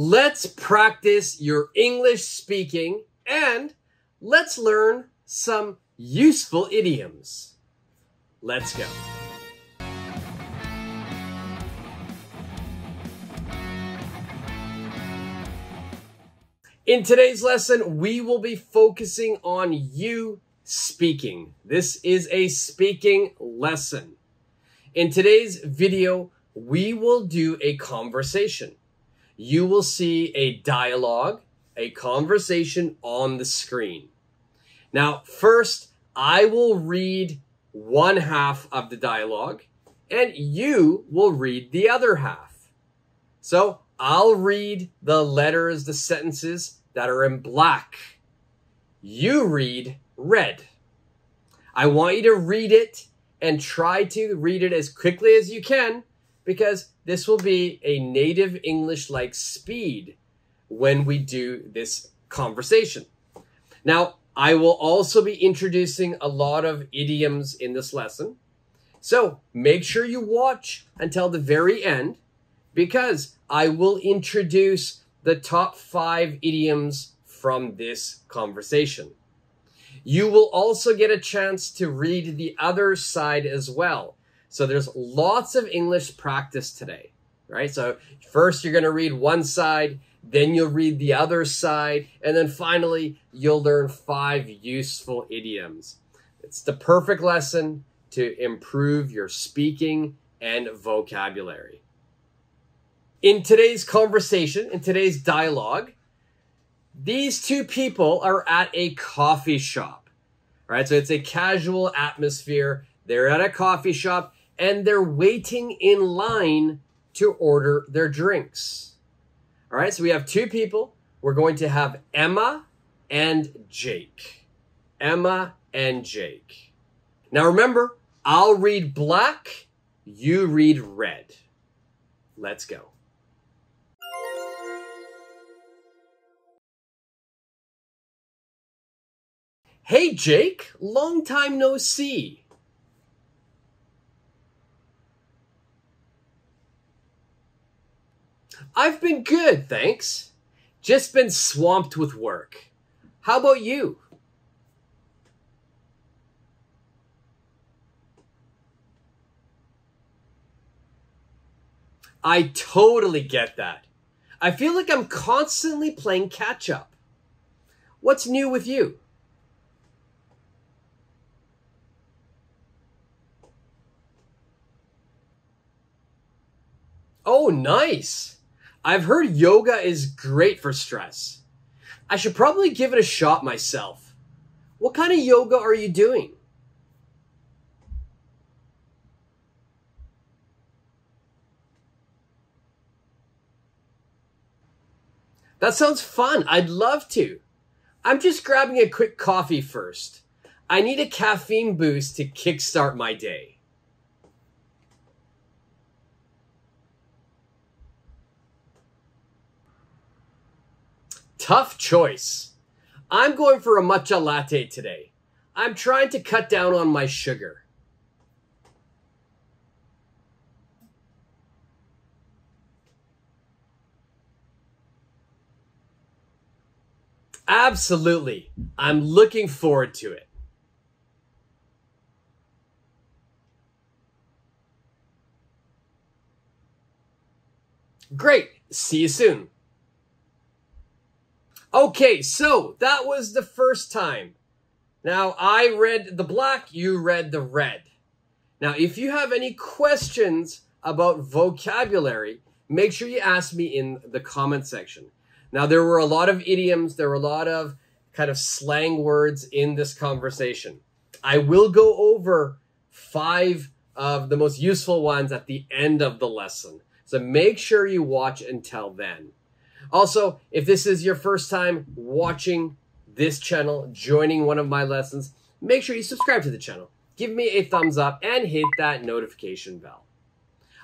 Let's practice your English speaking and let's learn some useful idioms. Let's go. In today's lesson, we will be focusing on you speaking. This is a speaking lesson. In today's video, we will do a conversation. You will see a dialogue, a conversation on the screen. Now, first, I will read one half of the dialogue and you will read the other half. So I'll read the letters, the sentences, that are in black. You read red. I want you to read it and try to read it as quickly as you can because this will be a native English like speed when we do this conversation. Now, I will also be introducing a lot of idioms in this lesson. So make sure you watch until the very end because I will introduce the top five idioms from this conversation. You will also get a chance to read the other side as well. So there's lots of English practice today, right? So first you're going to read one side, then you'll read the other side, and then finally you'll learn five useful idioms. It's the perfect lesson to improve your speaking and vocabulary. In today's conversation, in today's dialogue, these two people are at a coffee shop, right? So it's a casual atmosphere. They're at a coffee shop and they're waiting in line to order their drinks. All right, so we have two people. We're going to have Emma and Jake. Emma and Jake. Now remember, I'll read black, you read red. Let's go. Hey, Jake, long time no see. I've been good, thanks. Just been swamped with work. How about you? I totally get that. I feel like I'm constantly playing catch up. What's new with you? Oh, nice. I've heard yoga is great for stress. I should probably give it a shot myself. What kind of yoga are you doing? That sounds fun. I'd love to. I'm just grabbing a quick coffee first. I need a caffeine boost to kickstart my day. Tough choice. I'm going for a matcha latte today. I'm trying to cut down on my sugar. Absolutely. I'm looking forward to it. Great. See you soon. Okay, so that was the first time. Now, I read the black, you read the red. Now, if you have any questions about vocabulary, make sure you ask me in the comment section. Now, there were a lot of idioms, there were a lot of kind of slang words in this conversation. I will go over five of the most useful ones at the end of the lesson. So make sure you watch until then. Also, if this is your first time watching this channel, joining one of my lessons, make sure you subscribe to the channel. Give me a thumbs up and hit that notification bell.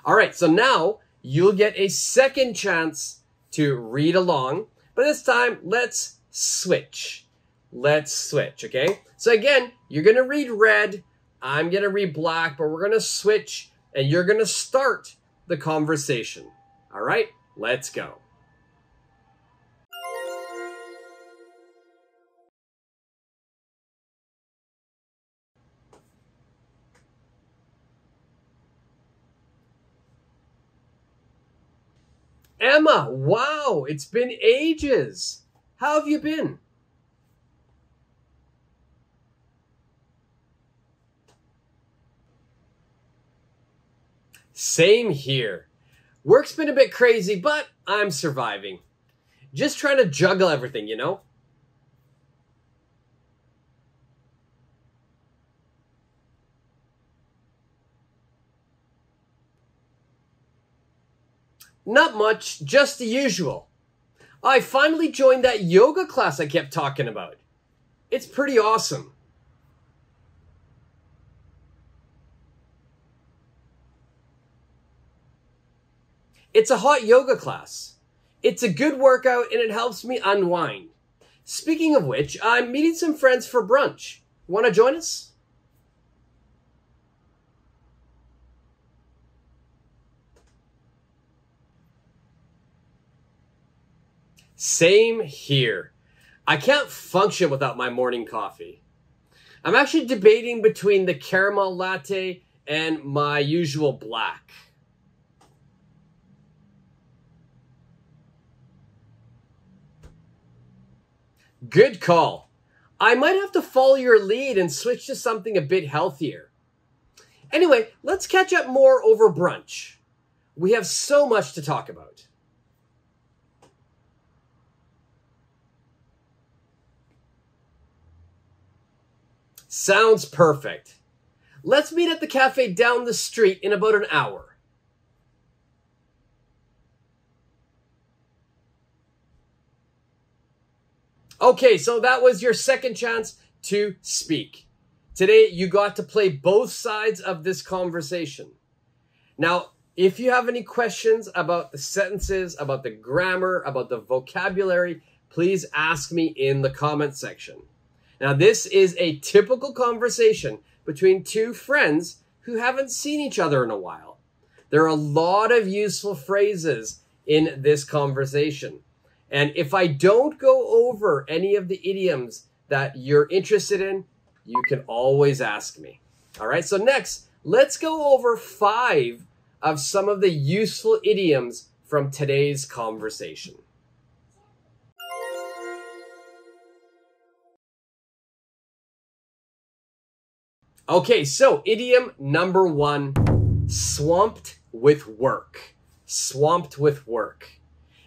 All right, so now you'll get a second chance to read along, but this time let's switch. Let's switch, okay? So again, you're gonna read red, I'm gonna read black, but we're gonna switch and you're gonna start the conversation. All right, let's go. Emma, wow, it's been ages. How have you been? Same here. Work's been a bit crazy, but I'm surviving. Just trying to juggle everything, you know? Not much, just the usual. I finally joined that yoga class I kept talking about. It's pretty awesome. It's a hot yoga class. It's a good workout and it helps me unwind. Speaking of which, I'm meeting some friends for brunch. Want to join us? Same here. I can't function without my morning coffee. I'm actually debating between the caramel latte and my usual black. Good call. I might have to follow your lead and switch to something a bit healthier. Anyway, let's catch up more over brunch. We have so much to talk about. Sounds perfect. Let's meet at the cafe down the street in about an hour. Okay, so that was your second chance to speak. Today, you got to play both sides of this conversation. Now, if you have any questions about the sentences, about the grammar, about the vocabulary, please ask me in the comment section. Now, this is a typical conversation between two friends who haven't seen each other in a while. There are a lot of useful phrases in this conversation. And if I don't go over any of the idioms that you're interested in, you can always ask me. All right, so next, let's go over five of some of the useful idioms from today's conversation. Okay, so idiom number one swamped with work. Swamped with work.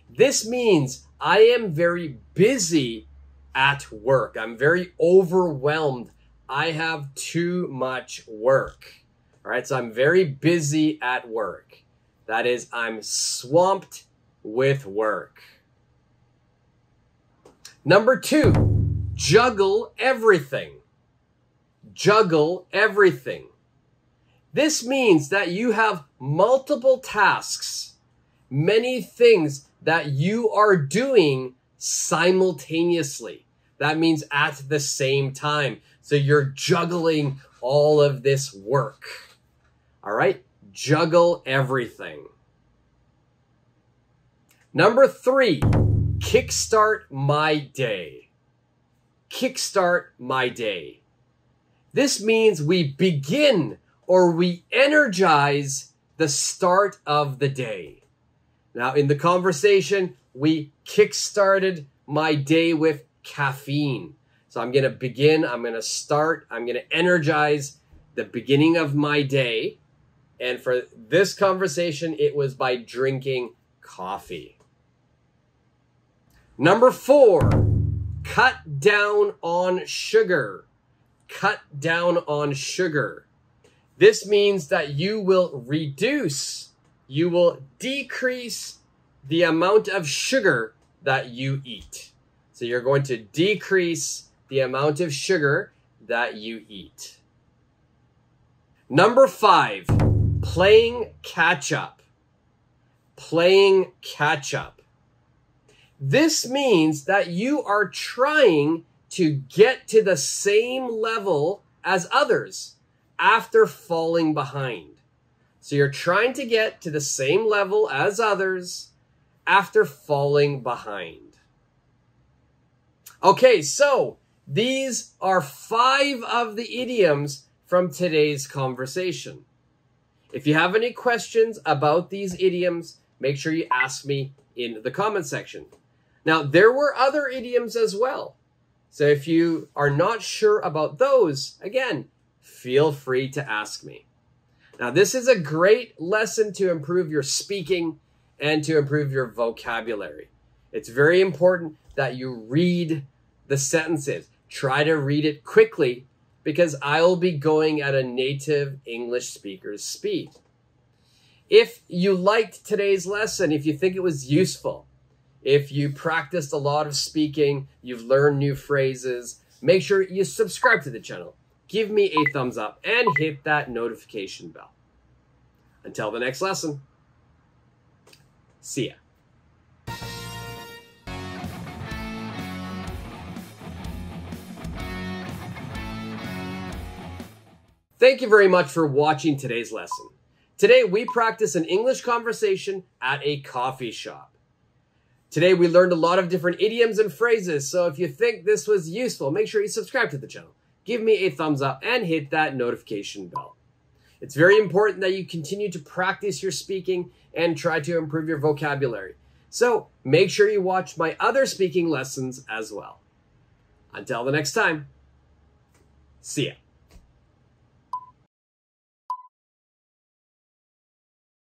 This means I am very busy at work. I'm very overwhelmed. I have too much work. All right, so I'm very busy at work. That is, I'm swamped with work. Number two, juggle everything juggle everything. This means that you have multiple tasks, many things that you are doing simultaneously. That means at the same time. So you're juggling all of this work. All right? Juggle everything. Number three, kickstart my day. Kickstart my day. This means we begin or we energize the start of the day. Now, in the conversation, we kick-started my day with caffeine. So I'm going to begin, I'm going to start, I'm going to energize the beginning of my day. And for this conversation, it was by drinking coffee. Number four, cut down on sugar cut down on sugar. This means that you will reduce, you will decrease the amount of sugar that you eat. So you're going to decrease the amount of sugar that you eat. Number five, playing catch up. Playing catch up. This means that you are trying to get to the same level as others after falling behind. So you're trying to get to the same level as others after falling behind. Okay, so these are five of the idioms from today's conversation. If you have any questions about these idioms, make sure you ask me in the comment section. Now, there were other idioms as well. So if you are not sure about those, again, feel free to ask me. Now, this is a great lesson to improve your speaking and to improve your vocabulary. It's very important that you read the sentences. Try to read it quickly because I will be going at a native English speaker's speed. If you liked today's lesson, if you think it was useful, if you practiced a lot of speaking, you've learned new phrases, make sure you subscribe to the channel. Give me a thumbs up and hit that notification bell. Until the next lesson, see ya. Thank you very much for watching today's lesson. Today we practice an English conversation at a coffee shop. Today we learned a lot of different idioms and phrases, so if you think this was useful, make sure you subscribe to the channel, give me a thumbs up, and hit that notification bell. It's very important that you continue to practice your speaking and try to improve your vocabulary. So make sure you watch my other speaking lessons as well. Until the next time, see ya.